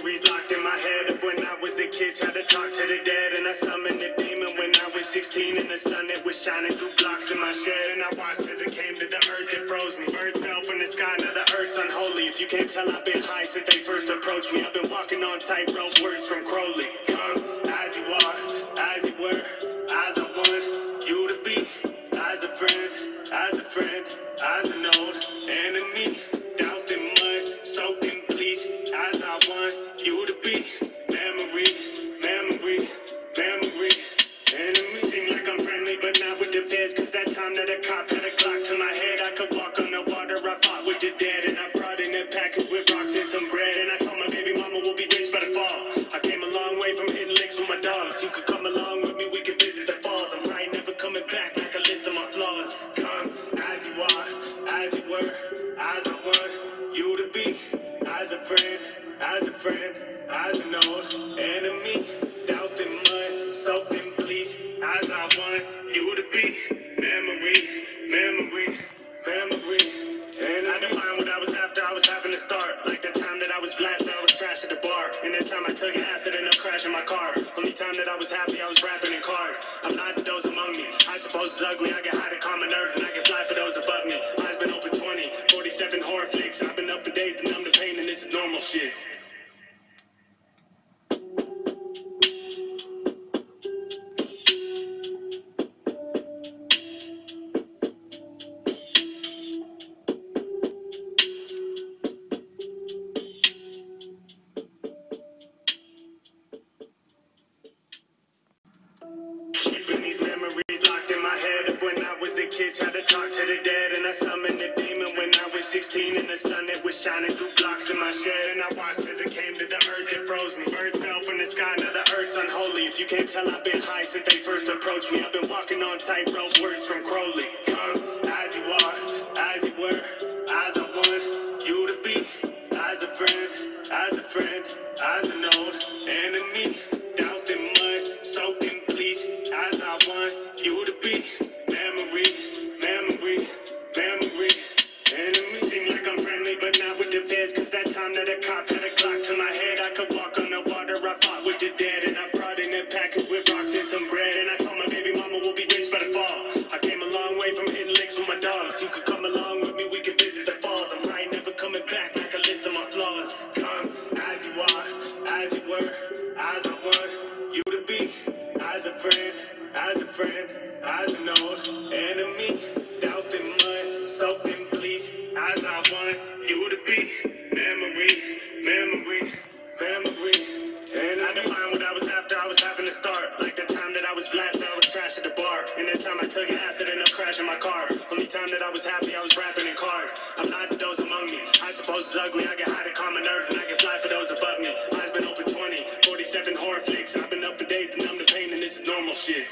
memories locked in my head of when I was a kid. Tried to talk to the dead, and I summoned a demon when I was 16. And the sun it was shining through blocks in my shed. And I watched as it came to the earth, it froze me. Birds fell from the sky, now the earth's unholy. If you can't tell, I've been high since they first approached me. I've been walking on tightrope words from Crowley. Come as you are, as you were, as I want you to be. As a friend, as a friend, as an old enemy. You could come along with me, we could visit the falls. I'm probably never coming back like a list of my flaws. Come as you are, as you were, as I want you to be. As a friend, as a friend, as an old enemy. Doused in mud, soaked in bleach, as I want you to be. Memories, trash at the bar. And the time I took acid and up crashing my car. Only time that I was happy, I was rapping in cars. I've lied to those among me. I suppose it's ugly, I get high to calm my nerves, and I can fly for those above me. Eyes been open 20, 47 horror flicks. I've been up for days to numb the pain, and this is normal shit. Kid. Tried to talk to the dead, and I summoned a demon when I was 16. And the sun it was shining through blocks in my shed. And I watched as it came to the earth, it froze me. Birds fell from the sky, now the earth's unholy. If you can't tell, I've been high since they first approached me. I've been walking on tightrope words from Crowley. Come as you are, You could come along with me, we could visit the falls. I'm probably never coming back like a list of my flaws. Come as you are, as you were, as I want you to be. As a friend, as a friend, as an old enemy. Doused in mud, soaked in bleach, as I want you to be. Memories, memories. Trash at the bar. And the time I took an acid and up crashing my car. Only time that I was happy, I was rapping in cars. I've lied to those among me. I suppose it's ugly, I get high to calm my nerves, and I can fly for those above me. Eyes been open 20, 47 horror flicks. I've been up for days to numb the pain, and this is normal shit.